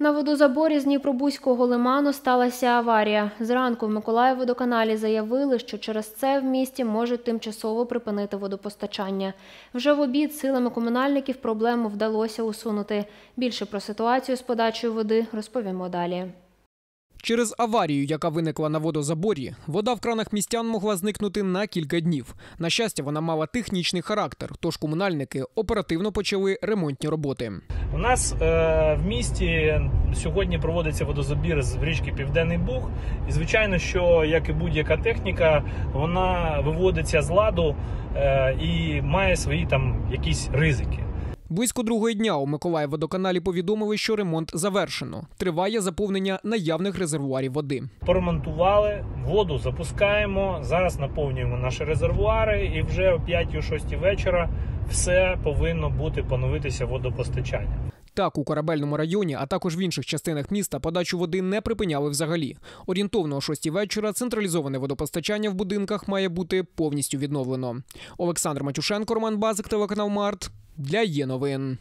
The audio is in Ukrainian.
На водозаборі з Дніпробузького лиману сталася аварія. Зранку в Миколаївводоканалі заявили, що через це в місті можуть тимчасово припинити водопостачання. Вже в обід силами комунальників проблему вдалося усунути. Більше про ситуацію з подачею води розповімо далі. Через аварію, яка виникла на водозаборі, вода в кранах містян могла зникнути на кілька днів. На щастя, вона мала технічний характер, тож комунальники оперативно почали ремонтні роботи. У нас е, в місті сьогодні проводиться водозабір з річки Південний Буг. І звичайно, що як і будь-яка техніка, вона виводиться з ладу е, і має свої там якісь ризики. Близько другої дня у Миколаївводоканалі повідомили, що ремонт завершено. Триває заповнення наявних резервуарів води. Поремонтували, воду запускаємо. Зараз наповнюємо наші резервуари, і вже о 5-6 вечора все повинно бути поновитися водопостачання. Так, у корабельному районі, а також в інших частинах міста подачу води не припиняли взагалі. Орієнтовно о 6 вечора централізоване водопостачання в будинках має бути повністю відновлено. Олександр Матюшенко, Роман Базик, телеканал Март для є новин.